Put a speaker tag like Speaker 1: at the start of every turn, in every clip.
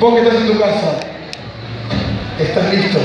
Speaker 1: Vos estás en tu casa, estás listo.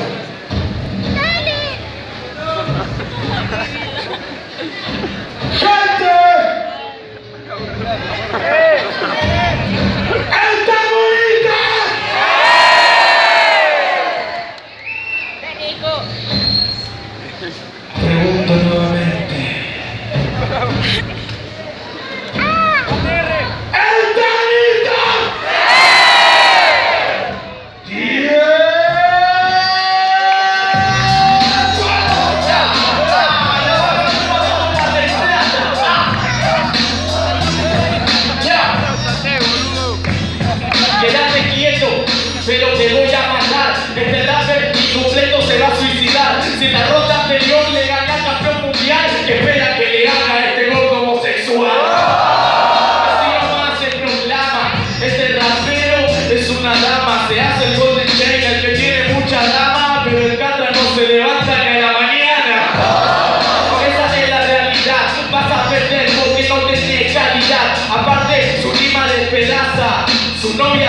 Speaker 2: It's not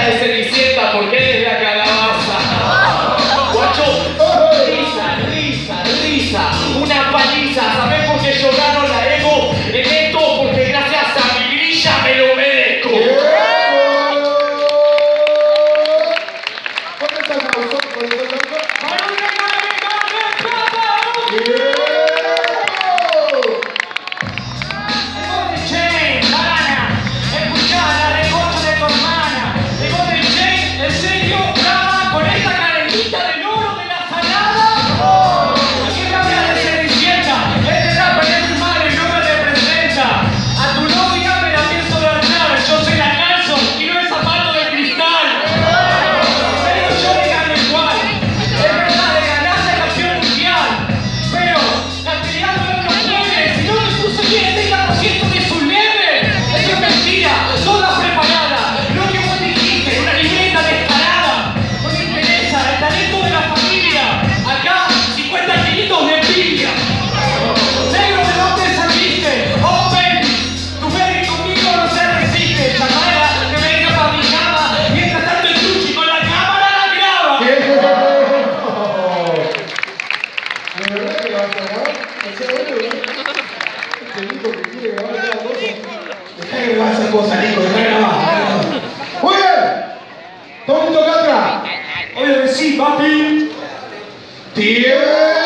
Speaker 2: Deus!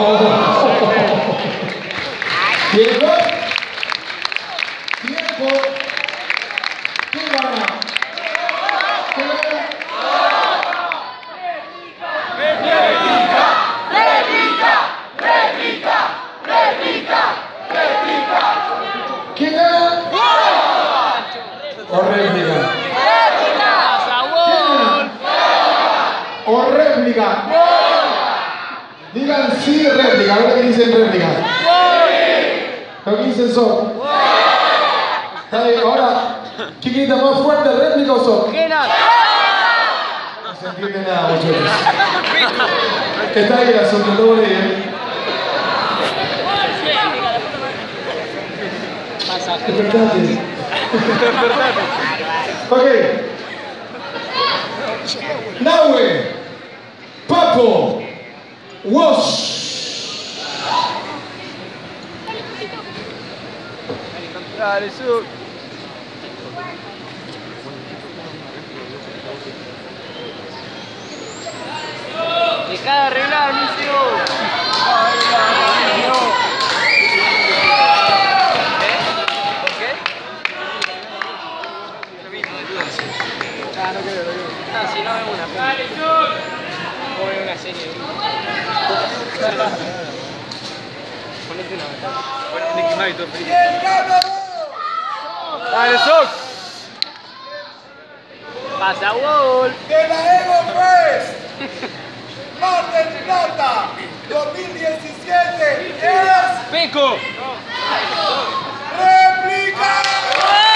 Speaker 2: Llegó
Speaker 1: tiempo.
Speaker 3: Gana. ¿Qué réplica? sí, réplica. A ver qué dicen réplica. Lo que dicen son. Está ahora, chiquita, más fuerte, réplica o son. No se entiende nada, muchachos. Está bien el asunto, todo bien. Despertate. ok. Nahue. Papo. Walsh.
Speaker 4: Dale, sub. Deja de arreglar, Micio. Ah, no creo, no. Ah, si no es una. Dale. Voy a una serie. Ponete la ¡Pasa, Wolf!
Speaker 1: ¡De la Evo Fest! Pues. ¡Mar Plata! ¡2017! ¡Es...
Speaker 4: ¡Pico!
Speaker 1: ¡Réplica!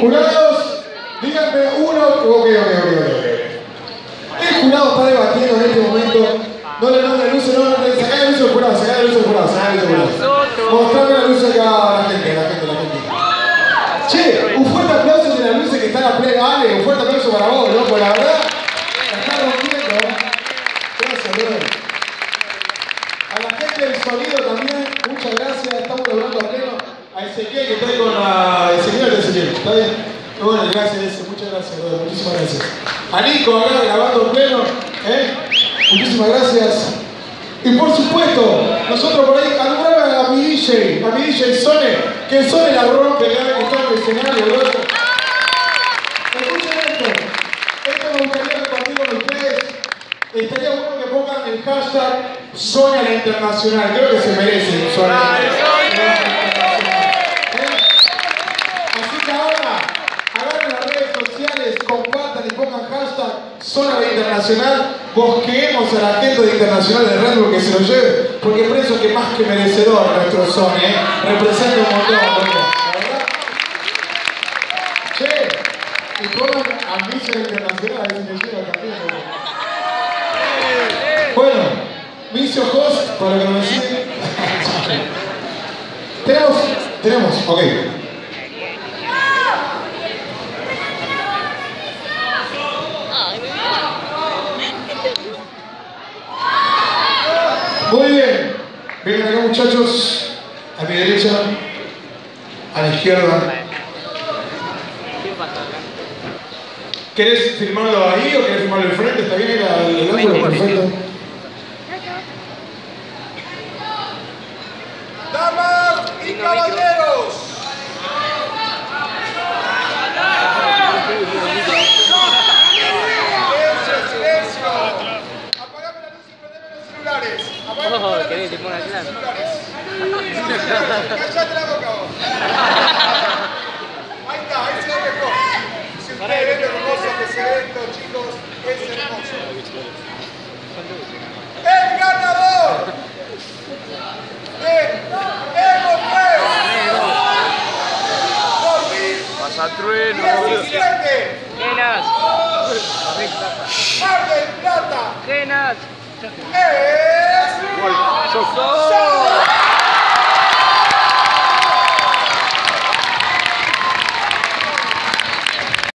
Speaker 3: Jurados, díganme uno. Ok, ok, ok, El jurado está debatiendo en este momento. No le nombren luz, no le nombren. Sacá la luz del jurado, sacá la luz del jurado, sacá la luz del jurado. Mostrame la luz acá a la gente, la gente, la gente. Che, un fuerte aplauso de las luces que están a play. Ale, un fuerte aplauso para vos, loco, la verdad. La está. Eh. Gracias. A la gente del sonido también, muchas gracias. Estamos logrando a pleno. A Ezequiel que está ahí con la. Ezequiel de Ezequiel, ¿está bien? Bueno, gracias, muchas gracias, brother. Muchísimas gracias. A Nico acá grabando en pleno. ¿eh? Muchísimas gracias. Y por supuesto, nosotros por ahí, alumbrame a mi DJ, a mi DJ Sone, que Sone la rompe, que está en el escenario, loco. Escuchen esto, esto me gustaría compartir con ustedes. Estaría bueno que pongan el hashtag Sone Internacional, creo que se merece Sone a la Internacional. ¿Eh? Así que ahora, agarren las redes sociales, compartan y pongan hashtag Zona de Internacional, bosqueemos a la gente de Internacional de Red Bull que se lo lleve, porque pienso que más que merecedor nuestro Sony, ¿eh? representa un montón, verdad. Che, y pongan a Mission Internacional, si me lleva también. Bueno, Mission Host, para sigan. tenemos, tenemos, ok. Muy bien. Vengan acá muchachos. A mi derecha. A la izquierda. ¿Querés filmarlo ahí o querés filmarlo enfrente? ¿Está bien el ángulo? Perfecto.
Speaker 1: Damas y caballeros. Silencio, silencio. Apagame la luz y prendeme los celulares. Apagame
Speaker 4: Oh,
Speaker 1: la luz
Speaker 4: querés
Speaker 1: y
Speaker 4: que ponga
Speaker 1: prendeme los
Speaker 4: claro.
Speaker 1: celulares. Callate la boca vos. Ahí está, ahí se ve mejor. Si ustedes ven lo hermoso que se ve esto, chicos, es hermoso. El ganador de Evo
Speaker 4: Pasa trueno.
Speaker 1: 2017
Speaker 4: Genas.
Speaker 1: Mar del